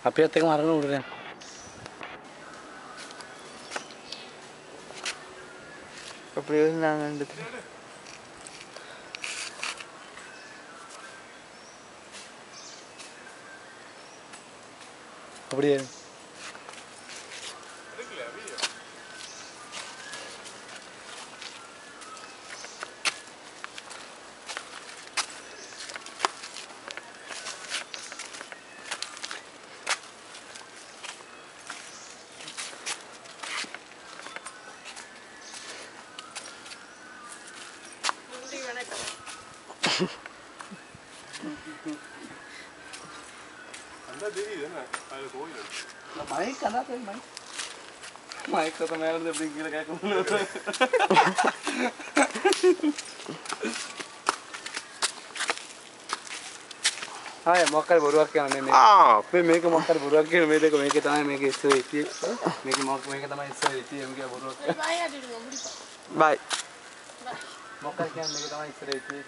Apíate kemarin udah. Kapriyo nangan dito. අන්න දෙවි නේද? අර කොහෙද? Mic කනත් mic. මයික් කොට මෑරද බින් කියලා කැකුණා. ආය මොකක්ද බොරුවක් කියන්නේ මේ. ආ මේ මේක මොකක්ද බොරුවක් කියන මේ දෙක මේක තමයි මේක ඉස්සර ඉතියේ. මේක මොකක් මේක තමයි ඉස්සර ඉතියේ මේක බොරුවක්. බයි. මොකක්ද කියන්නේ මේක තමයි ඉස්සර ඉතියේ.